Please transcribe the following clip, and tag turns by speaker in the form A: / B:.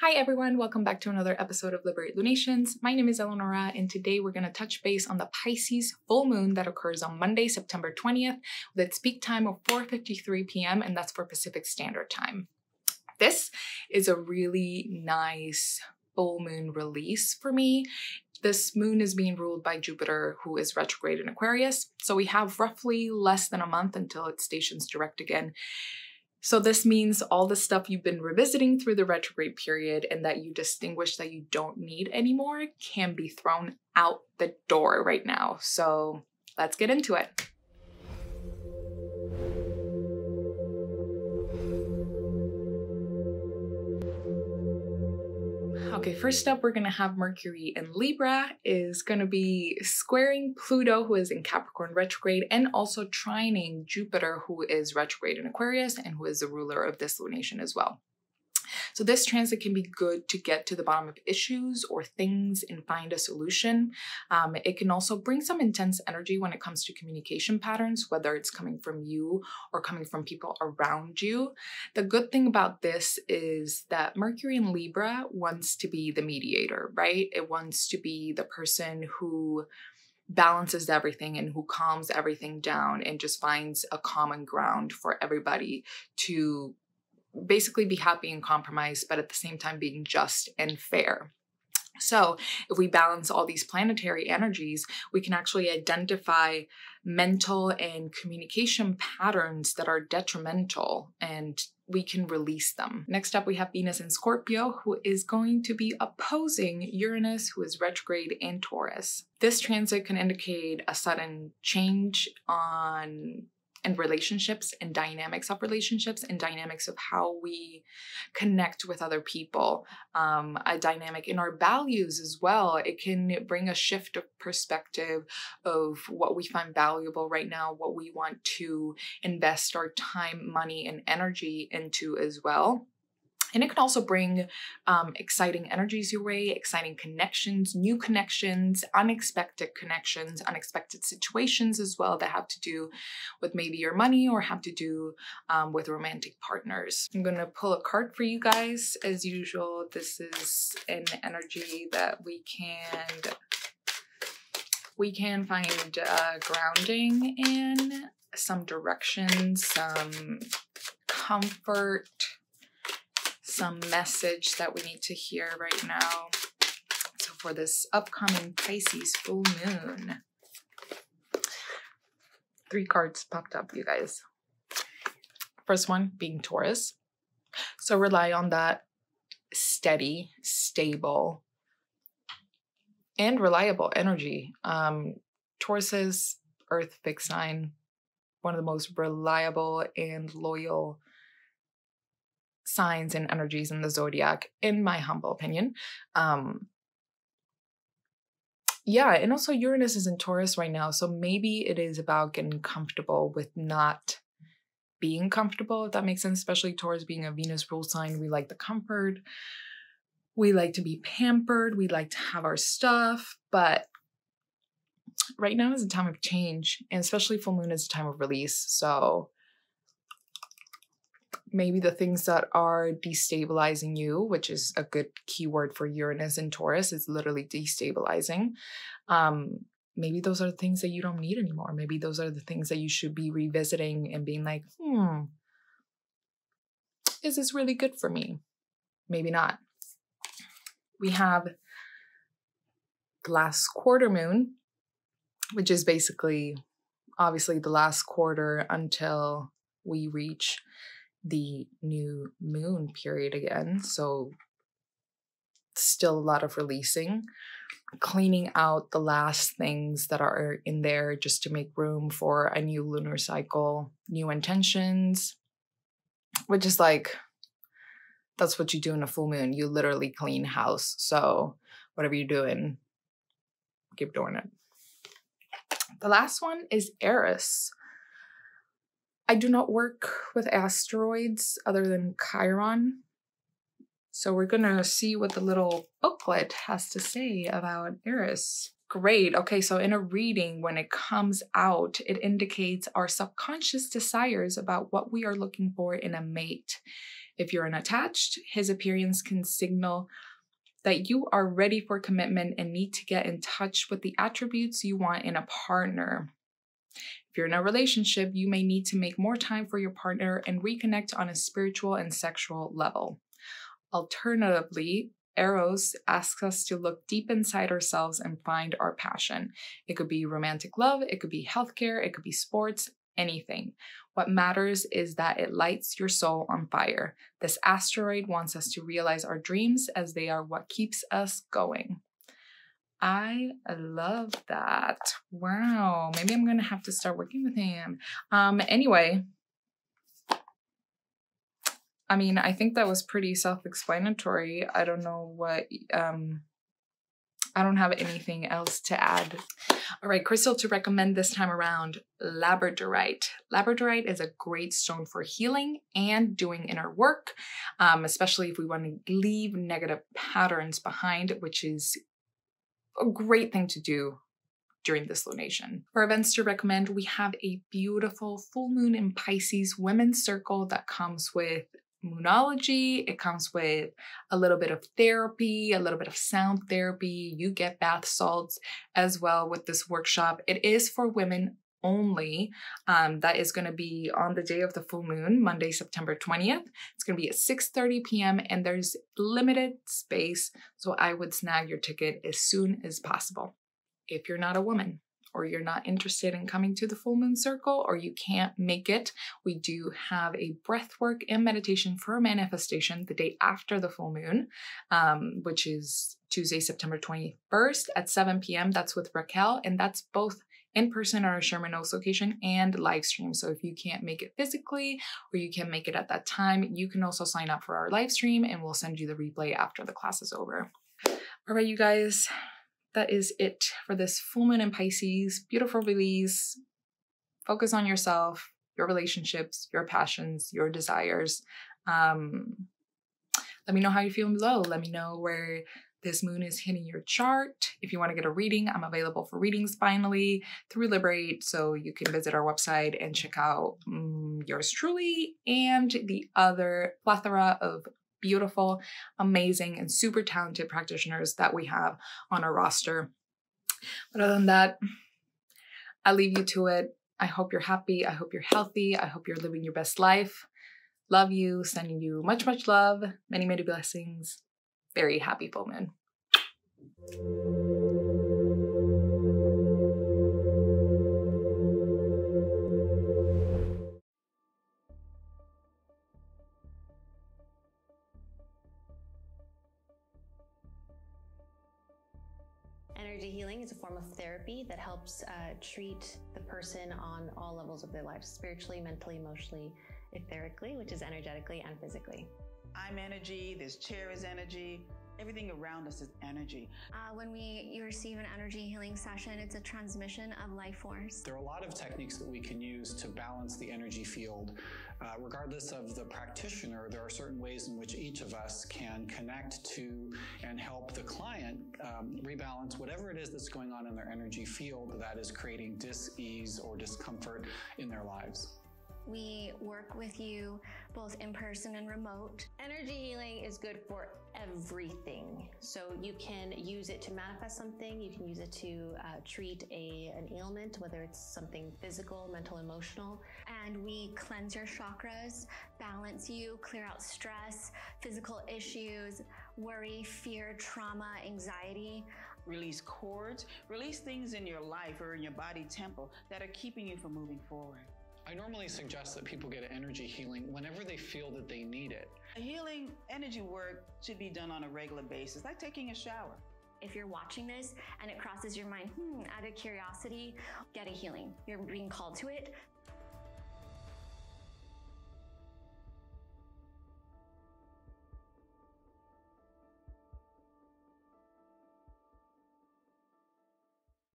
A: Hi everyone, welcome back to another episode of Liberate Lunations. My name is Eleonora and today we're going to touch base on the Pisces full moon that occurs on Monday, September 20th with its peak time of 4.53 p.m. and that's for Pacific Standard Time. This is a really nice full moon release for me. This moon is being ruled by Jupiter, who is retrograde in Aquarius. So we have roughly less than a month until it stations direct again. So this means all the stuff you've been revisiting through the retrograde period and that you distinguish that you don't need anymore can be thrown out the door right now. So let's get into it. Okay, first up, we're gonna have Mercury in Libra is gonna be squaring Pluto, who is in Capricorn retrograde, and also trining Jupiter, who is retrograde in Aquarius and who is the ruler of this lunation as well. So this transit can be good to get to the bottom of issues or things and find a solution. Um, it can also bring some intense energy when it comes to communication patterns, whether it's coming from you or coming from people around you. The good thing about this is that Mercury in Libra wants to be the mediator, right? It wants to be the person who balances everything and who calms everything down and just finds a common ground for everybody to basically be happy and compromise, but at the same time being just and fair. So, if we balance all these planetary energies, we can actually identify mental and communication patterns that are detrimental and we can release them. Next up, we have Venus in Scorpio, who is going to be opposing Uranus, who is retrograde in Taurus. This transit can indicate a sudden change on and relationships and dynamics of relationships and dynamics of how we connect with other people um, a dynamic in our values as well. It can bring a shift of perspective of what we find valuable right now what we want to invest our time money and energy into as well and it can also bring um, exciting energies your way, exciting connections, new connections, unexpected connections, unexpected situations as well that have to do with maybe your money or have to do um, with romantic partners. I'm gonna pull a card for you guys. As usual, this is an energy that we can we can find uh, grounding in, some direction, some comfort, some message that we need to hear right now. So for this upcoming Pisces full moon, three cards popped up, you guys. First one being Taurus. So rely on that steady, stable, and reliable energy. Um, Taurus is Earth fixed sign, one of the most reliable and loyal signs and energies in the zodiac, in my humble opinion. Um, yeah, and also Uranus is in Taurus right now, so maybe it is about getting comfortable with not being comfortable, if that makes sense, especially Taurus being a Venus rule sign. We like the comfort, we like to be pampered, we like to have our stuff, but right now is a time of change, and especially full moon is a time of release. So maybe the things that are destabilizing you, which is a good keyword for Uranus and Taurus, is literally destabilizing. Um, maybe those are the things that you don't need anymore. Maybe those are the things that you should be revisiting and being like, hmm, is this really good for me? Maybe not. We have last quarter moon, which is basically obviously the last quarter until we reach the new moon period again. So, still a lot of releasing, cleaning out the last things that are in there just to make room for a new lunar cycle, new intentions, which is like, that's what you do in a full moon. You literally clean house. So, whatever you're doing, keep doing it. The last one is Eris. I do not work with asteroids other than Chiron. So we're gonna see what the little booklet has to say about Eris. Great. Okay, so in a reading, when it comes out, it indicates our subconscious desires about what we are looking for in a mate. If you're unattached, his appearance can signal that you are ready for commitment and need to get in touch with the attributes you want in a partner. If you're in a relationship, you may need to make more time for your partner and reconnect on a spiritual and sexual level. Alternatively, Eros asks us to look deep inside ourselves and find our passion. It could be romantic love, it could be healthcare, it could be sports, anything. What matters is that it lights your soul on fire. This asteroid wants us to realize our dreams as they are what keeps us going. I love that. Wow. Maybe I'm going to have to start working with him. Um anyway, I mean, I think that was pretty self-explanatory. I don't know what um I don't have anything else to add. All right, crystal to recommend this time around, labradorite. Labradorite is a great stone for healing and doing inner work, um, especially if we want to leave negative patterns behind, which is a great thing to do during this lunation. For events to recommend, we have a beautiful full moon in Pisces women's circle that comes with moonology. It comes with a little bit of therapy, a little bit of sound therapy. You get bath salts as well with this workshop. It is for women only. Um, that is going to be on the day of the full moon, Monday, September 20th. It's going to be at 6:30 p.m. and there's limited space, so I would snag your ticket as soon as possible. If you're not a woman, or you're not interested in coming to the full moon circle or you can't make it, we do have a breath work and meditation for manifestation the day after the full moon, um, which is Tuesday, September 21st at 7 p.m. That's with Raquelle, and that's both in person at our Sherman Oaks location and live stream. So if you can't make it physically or you can't make it at that time, you can also sign up for our live stream and we'll send you the replay after the class is over. All right, you guys, that is it for this full moon in Pisces. Beautiful release. Focus on yourself, your relationships, your passions, your desires. Um, let me know how you're feeling below. Let me know where this moon is hitting your chart. If you want to get a reading, I'm available for readings finally through Liberate. So you can visit our website and check out um, yours truly and the other plethora of beautiful, amazing, and super talented practitioners that we have on our roster. But other than that, I leave you to it. I hope you're happy. I hope you're healthy. I hope you're living your best life. Love you, sending you much, much love, many, many blessings. Very happy full moon.
B: Energy healing is a form of therapy that helps uh, treat the person on all levels of their life spiritually, mentally, emotionally, etherically, which is energetically and physically.
C: I'm energy, this chair is energy, everything around us is energy.
D: Uh, when we you receive an energy healing session, it's a transmission of life force.
E: There are a lot of techniques that we can use to balance the energy field. Uh, regardless of the practitioner, there are certain ways in which each of us can connect to and help the client um, rebalance whatever it is that's going on in their energy field that is creating dis-ease or discomfort in their lives.
D: We work with you both in person and remote.
B: Energy healing is good for everything. So you can use it to manifest something, you can use it to uh, treat a, an ailment, whether it's something physical, mental, emotional.
D: And we cleanse your chakras, balance you, clear out stress, physical issues, worry, fear, trauma, anxiety
C: release cords, release things in your life or in your body temple that are keeping you from moving forward.
E: I normally suggest that people get energy healing whenever they feel that they need it.
C: Healing energy work should be done on a regular basis, like taking a shower.
D: If you're watching this and it crosses your mind, hmm, out of curiosity, get a healing. You're being called to it.